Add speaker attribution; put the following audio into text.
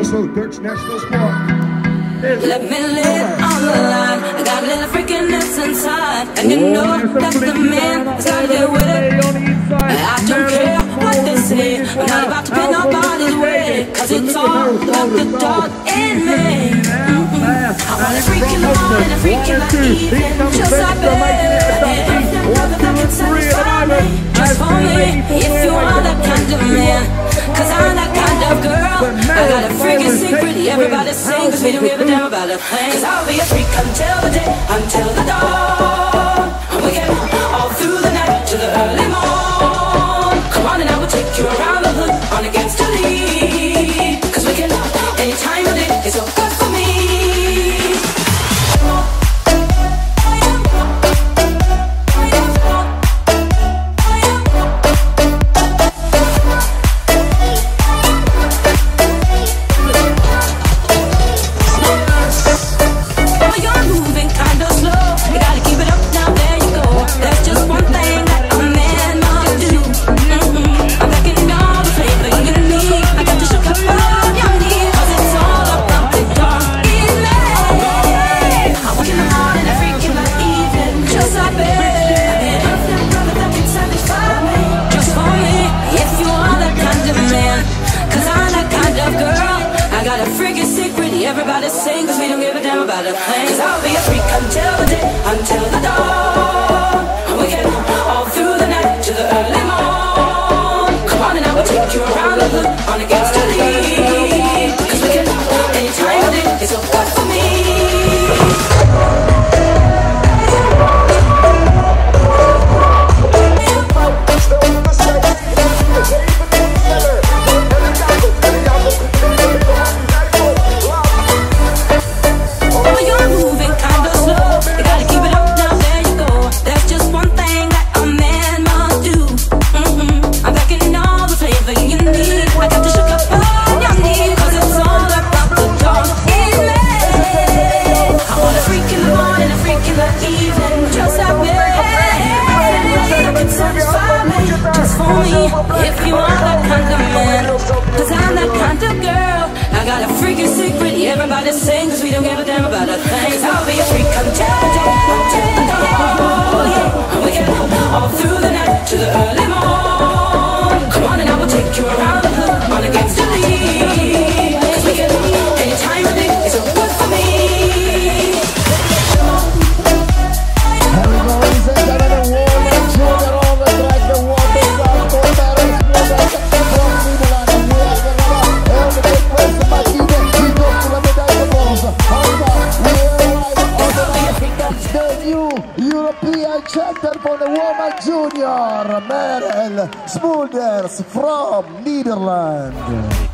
Speaker 1: also Dutch national sport.
Speaker 2: Let me live on the line. I got a little freakiness inside. And you know that's the man that's gotta deal with it. I don't care what they say. I'm not about to pin nobody's way. Cause it's all about the dog in me. Mm-mm. I want a freak in the morning, a freak in the evening. Just like that. Everybody sing, cause we don't give a damn about a thing. Cause I'll be a freak until the day, until the dawn. We can all through the night to the early Everybody sing, cause we don't give a damn about a thing. Cause I'll be a freak until the day, until the dawn. We can all through the night to the early morn. Come on and I will take you around the hood on against If you are that kind of man. 'Cause I'm that kind of girl. I got a freaking secret. Everybody sing, cause we don't give a damn about a
Speaker 3: junior, Merel Smulders from Netherlands.